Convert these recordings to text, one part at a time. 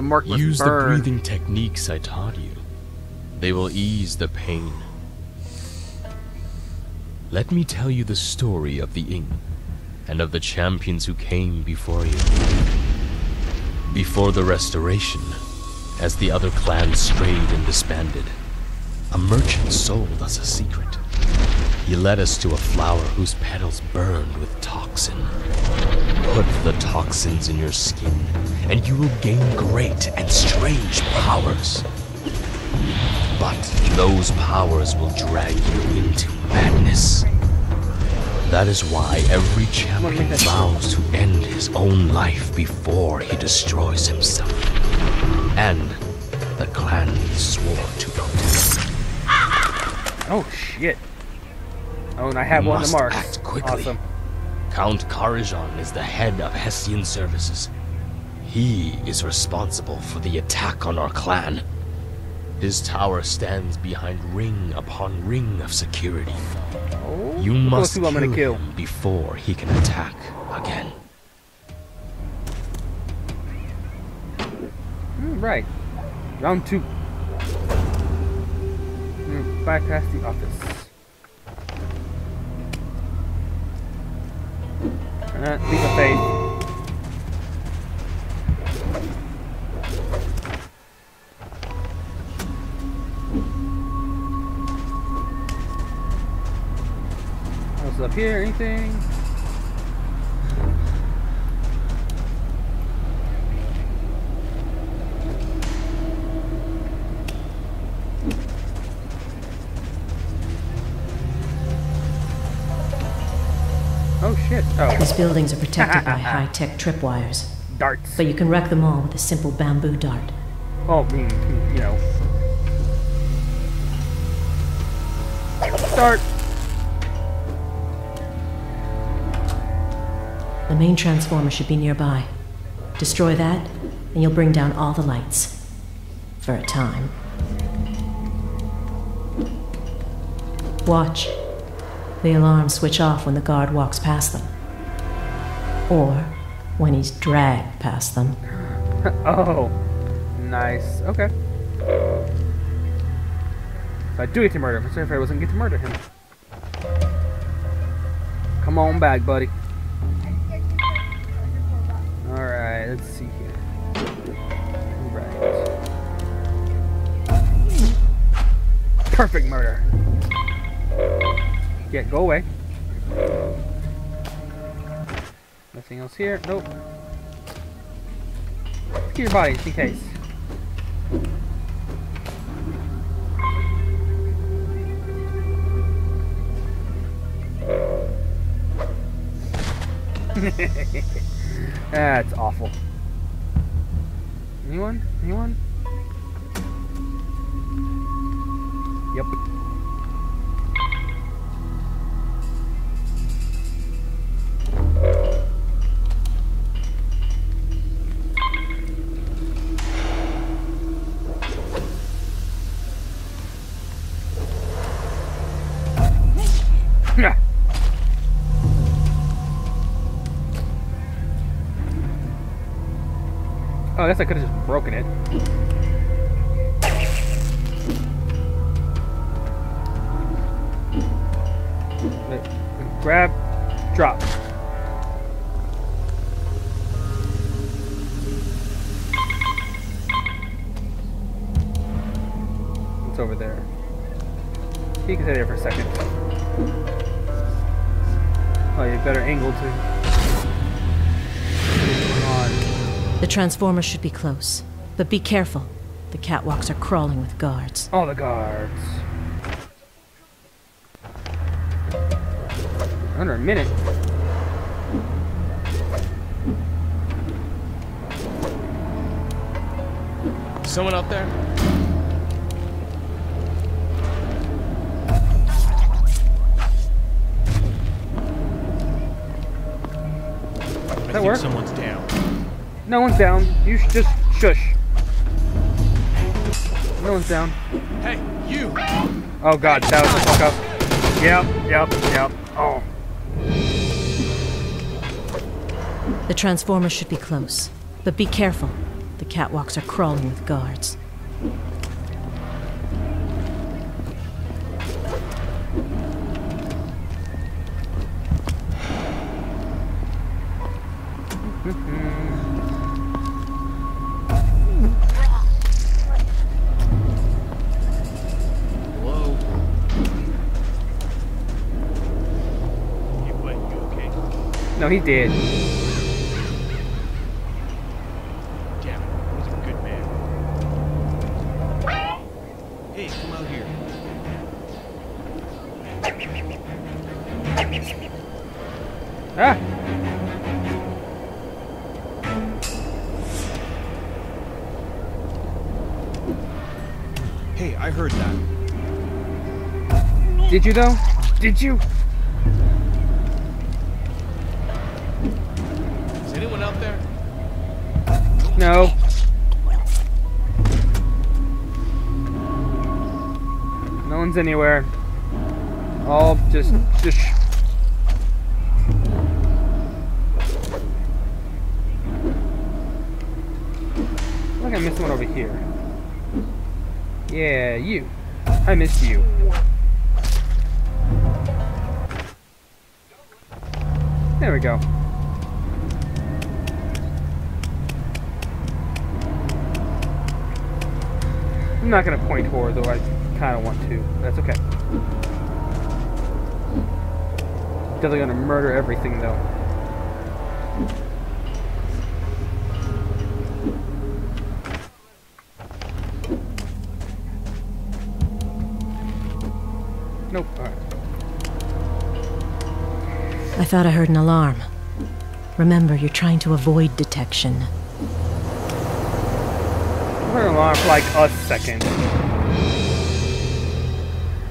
the mark must Use burn. the breathing techniques I taught you. They will ease the pain. Let me tell you the story of the Ing and of the champions who came before you. Before the restoration, as the other clans strayed and disbanded, a merchant sold us a secret. He led us to a flower whose petals burned with toxin. Put the toxins in your skin, and you will gain great and strange powers. But those powers will drag you into madness. That is why every champion vows to end his own life before he destroys himself. And the clan swore to protect. Oh shit. Oh, and I have You one to must mark. act quickly. Awesome. Count Karajan is the head of Hessian services. He is responsible for the attack on our clan. His tower stands behind ring upon ring of security. You must kill, kill. him before he can attack again. Mm, right. Round two. Mm, Bypass the office. Uh, leap of faith. What's up here? Anything? Oh. These buildings are protected by high-tech tripwires, darts. but you can wreck them all with a simple bamboo dart. Oh, I mean, you know. Start. The main transformer should be nearby. Destroy that, and you'll bring down all the lights. For a time. Watch. The alarms switch off when the guard walks past them. Or when he's dragged past them. Oh, nice. Okay. So I do get to murder him. I'm sorry if I wasn't get to murder him. Come on back, buddy. Alright, let's see here. Right. Perfect murder. Yeah, go away. Nothing else here. Nope. Keep your body in case. That's awful. Anyone? Anyone? Yep. Guess I could have just broken it. Transformer should be close. But be careful. The catwalks are crawling with guards. All the guards. Under a minute. Someone out there? I that think work? someone's down. No one's down. You should just shush. No one's down. Hey, you! Oh god, that was the fuck up. Yep, yep, yep. Oh. The transformer should be close. But be careful. The catwalks are crawling with guards. Hello? No, he did. Damn it, was a good man. Hey, come out here. Ah! Hey, I heard that. Did you though? Did you? One's anywhere. All just, just. sh- I missed one over here. Yeah, you. I missed you. There we go. I'm not gonna point horror though. I kind of want to. That's okay. Definitely gonna murder everything though. Nope. Alright. I thought I heard an alarm. Remember, you're trying to avoid detection. I'm gonna alarm for like a second.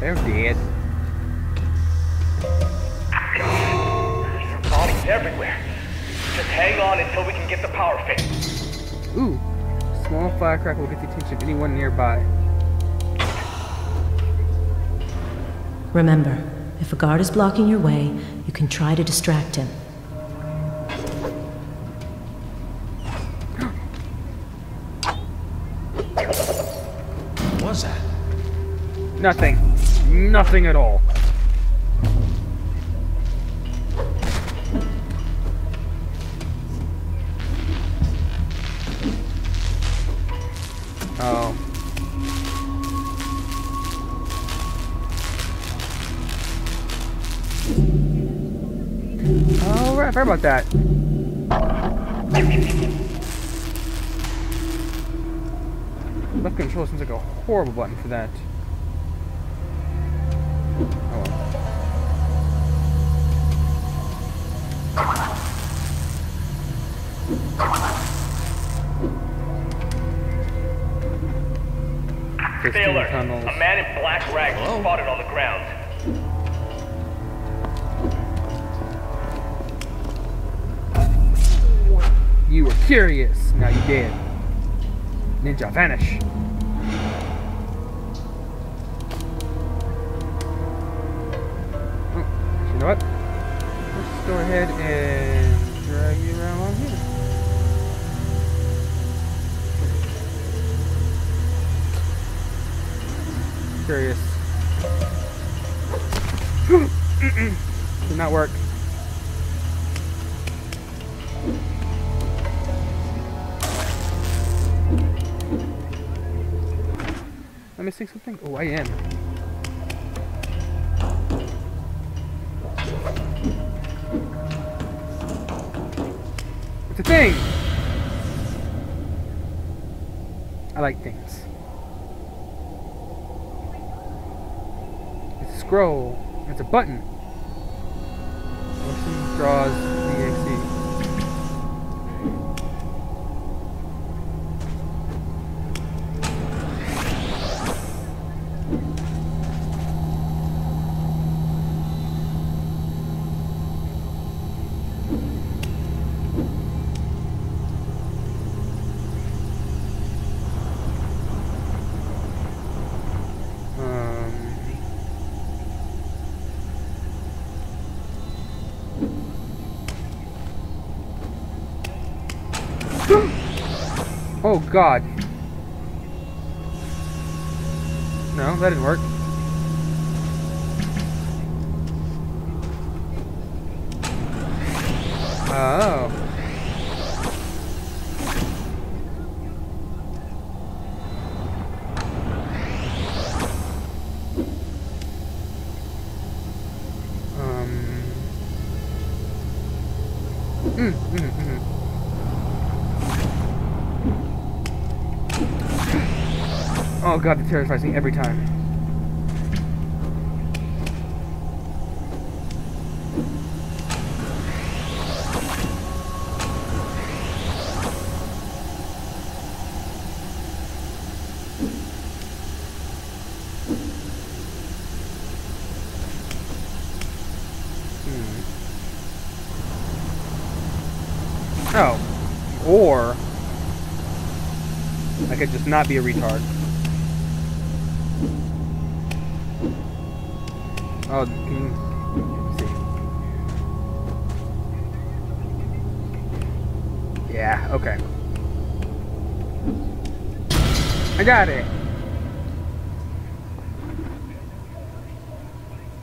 They're dead. Bodies everywhere. Just hang on until we can get the power fixed. Ooh. Small firecracker will get the attention of anyone nearby. Remember, if a guard is blocking your way, you can try to distract him. What was that? Nothing. Nothing at all. Oh. Oh, right, I forgot about that. Left control seems like a horrible button for that. Curious, now you dead. Ninja, vanish. Oh, you know what? Let's go ahead and drag you around along here. Curious. Did not work. Am I missing something? Oh, I am. It's a thing! I like things. It's a scroll. It's a button. Draws the EXE. Um, Oh god. No, that didn't work. Oh. Um. Mm, mm, mm. Oh god, the terrifies me every time. Hmm. Oh. Or I could just not be a retard. Oh, can you see? Yeah, okay. I got it.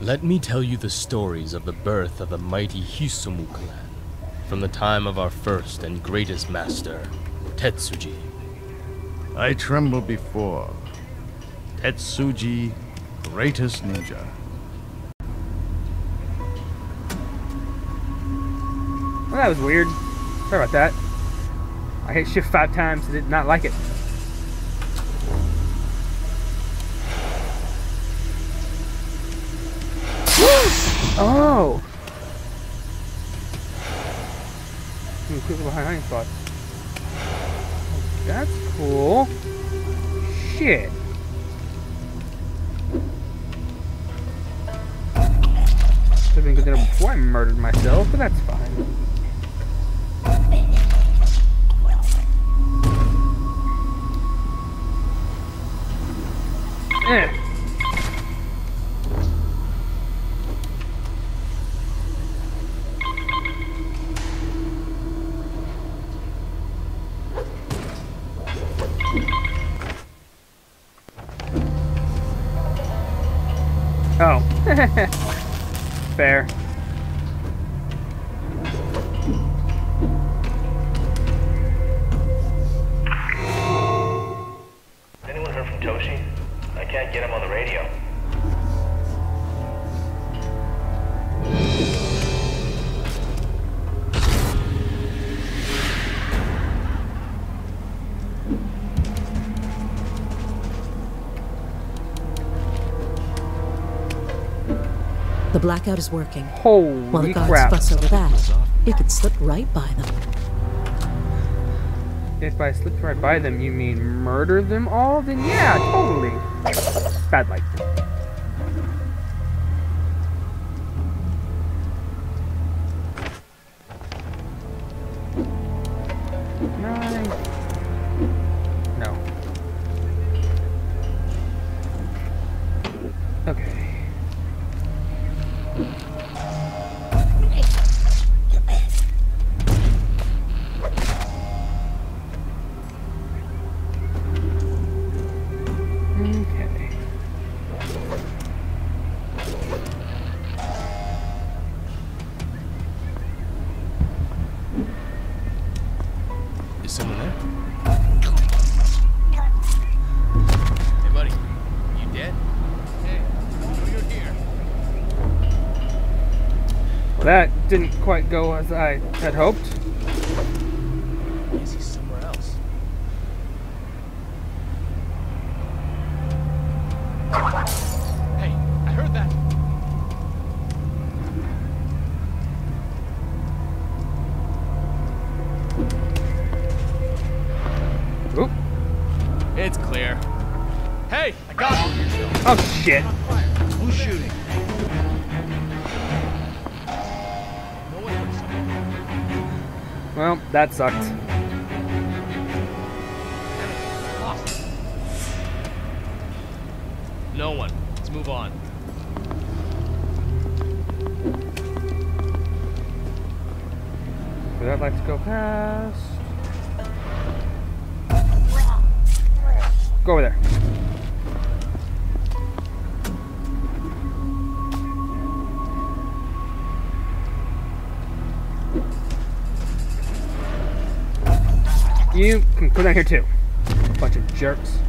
Let me tell you the stories of the birth of the mighty Hisomu clan, from the time of our first and greatest master, Tetsuji. I tremble before Tetsuji, greatest ninja. Well, that was weird. Sorry about that. I hit shift five times and did not like it. oh! Ooh, quick little hiding spot. That's cool. Shit. Have been good there before I murdered myself, but that's fine. Blackout is working. Holy While the guards crap. fuss over that, we could slip right by them. If I slipped right by them, you mean murder them all? Then yeah, totally. Bad light. Didn't quite go as I had hoped. That sucked. Lost. No one. Let's move on. Would I like to go past? Go over there. You can go down here too. Bunch of jerks.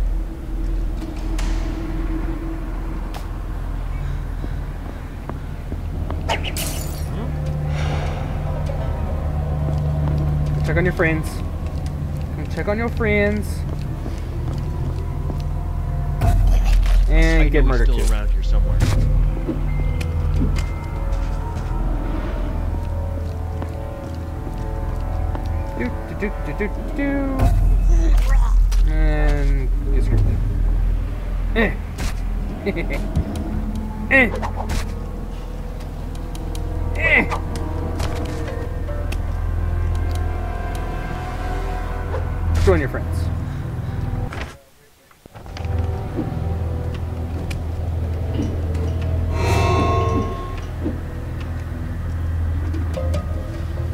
Check on your friends. Check on your friends. And get murdered too. Do, do, do, do. And get screwed. Eh. eh. Eh. Join your friends.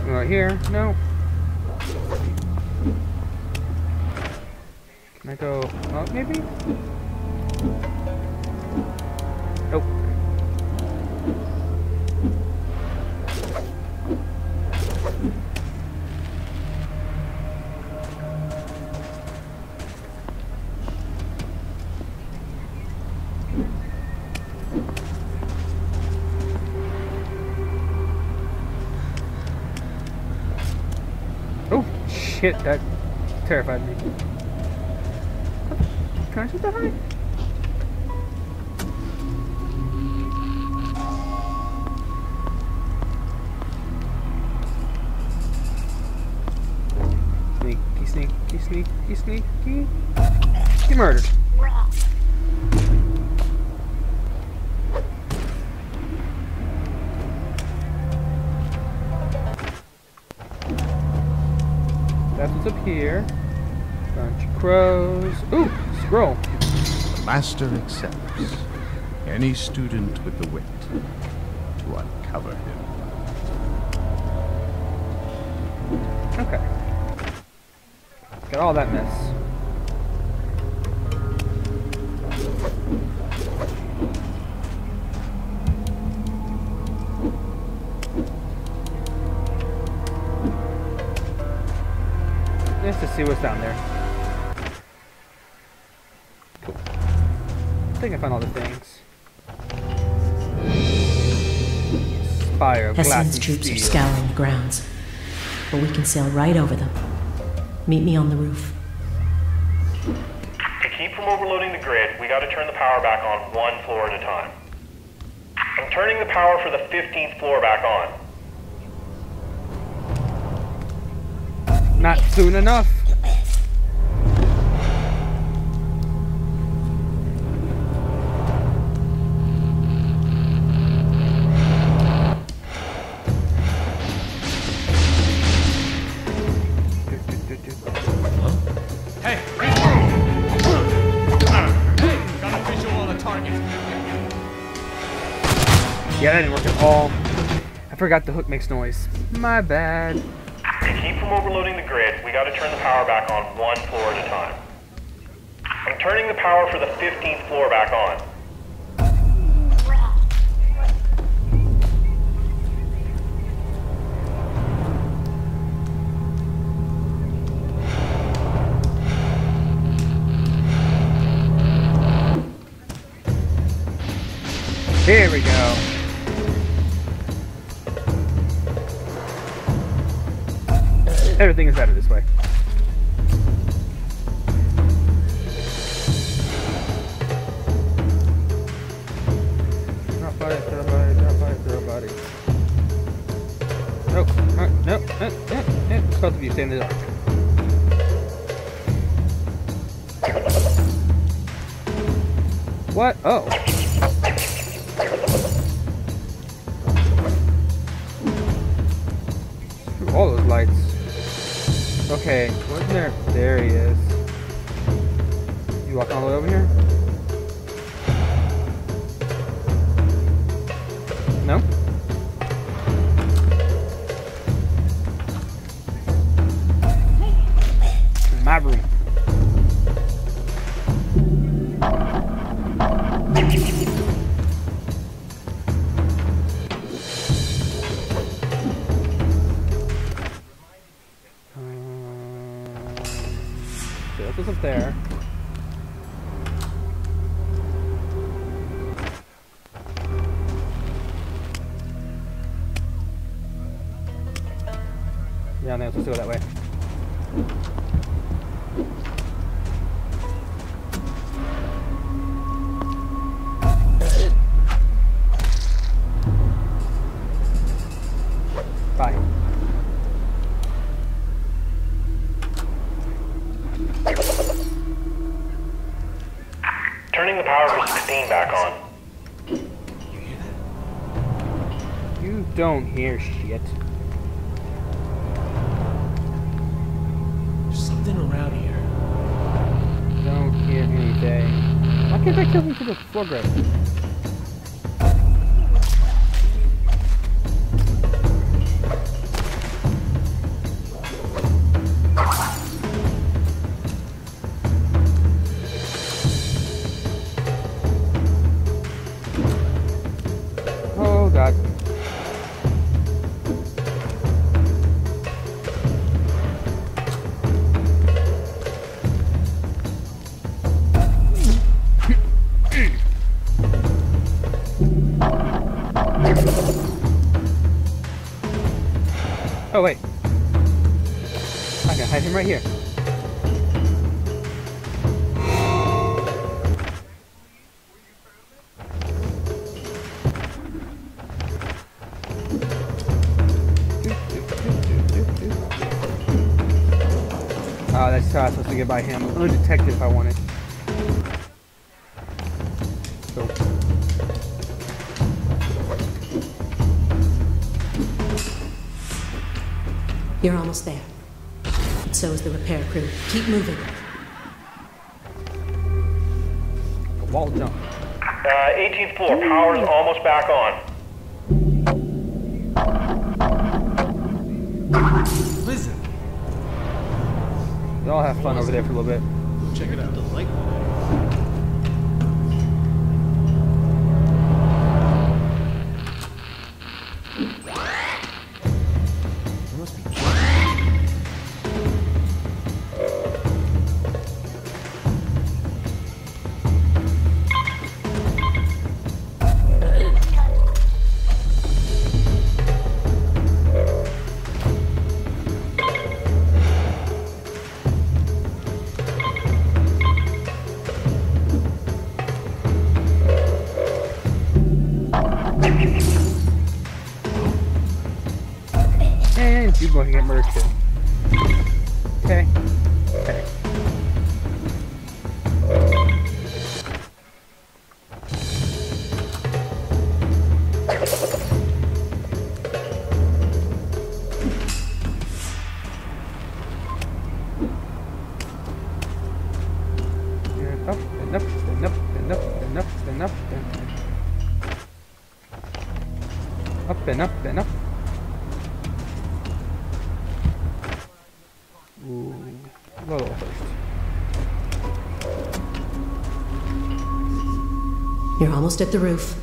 Right here? No. Oh that terrified me. Can I shoot that high? Sneaky, sneaky, sneaky, sneaky. You murdered. Crows. Ooh, scroll. The master accepts any student with the wit to uncover him. Okay. Got all that mess. Let's just see what's down there. Think I found all the things. Spire of glass Hessian's and troops are scouring the grounds, but we can sail right over them. Meet me on the roof. To keep from overloading the grid, we gotta turn the power back on one floor at a time. I'm turning the power for the 15th floor back on. Not soon enough. Yeah, that didn't work at all. I forgot the hook makes noise. My bad. To keep from overloading the grid, we gotta turn the power back on one floor at a time. I'm turning the power for the 15th floor back on. Here we go. Everything is better this way. Drop body, throw body, drop body, throw body. Nope. Uh, nope. Uh, uh, uh. Both of you stay in the dark. What? Oh. Okay, wasn't there? There he is. This up there. Yeah, let's go that way. progress. Oh, that's how I was supposed to get by him. I'm a detective if I wanted. So. You're almost there. So is the repair crew. Keep moving. Wall jump. Uh, 18th floor, power's almost back on. They all have fun over there for a little bit. check it out. Going to get murdered go lower first. You're almost at the roof.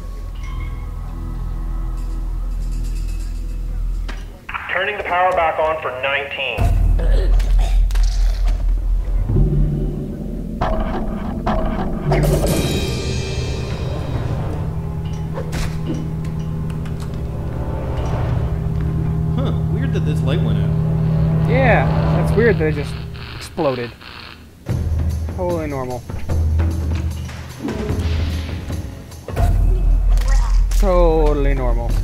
Turning the power back on for 19. Huh, weird that this light went out. Yeah, that's weird that it just exploded. Totally normal. Totally normal.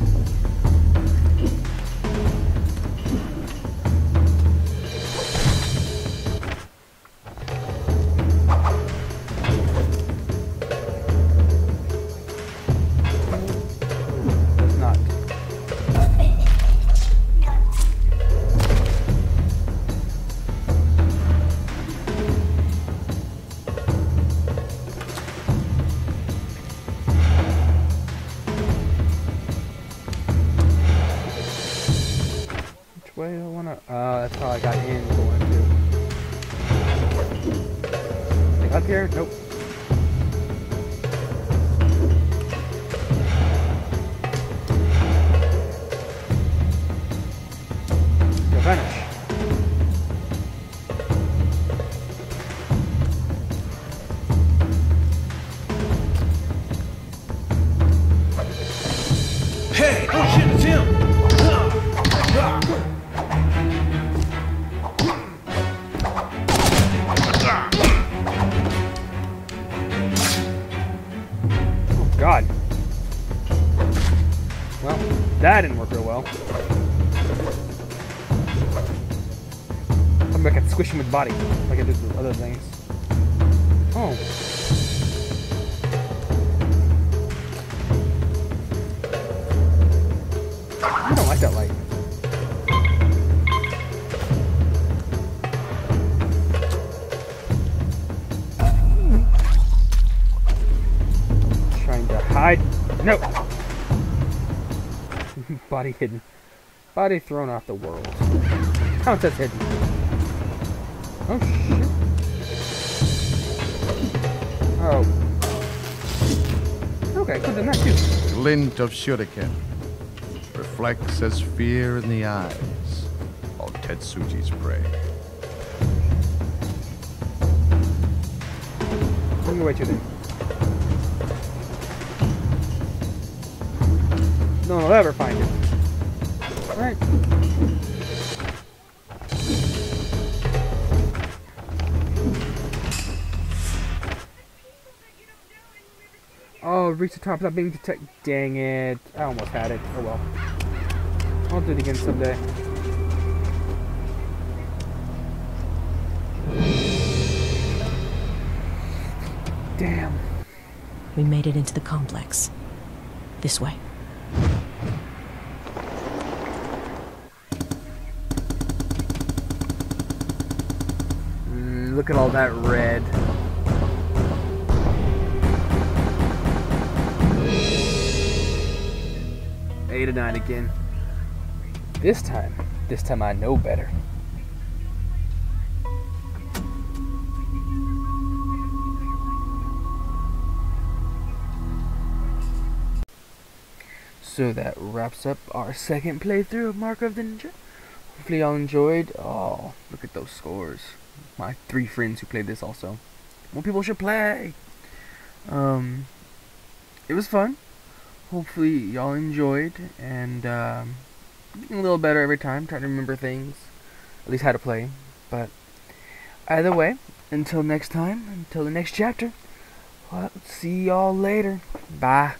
I'm like I squish him with body, like I did with other things. Oh. I don't like that light. Trying to hide. No! Body hidden. Body thrown off the world. Counts as hidden. Oh shit. Oh. Okay, good than that too. Glint of shuriken reflects as fear in the eyes of Tetsuji's prey. Away to them. No one will ever find it. Alright. Oh, reach the top without being detected. Dang it. I almost had it. Oh well. I'll do it again someday. Damn. We made it into the complex. This way. Mm, look at all that red. Eight or nine again. This time, this time I know better. So that wraps up our second playthrough of Mark of the Ninja. Hopefully y'all enjoyed. Oh, look at those scores. My three friends who played this also. More people should play. Um, it was fun. Hopefully y'all enjoyed and um, getting a little better every time. Trying to remember things, at least how to play. But either way, until next time, until the next chapter. Well, see y'all later. Bye.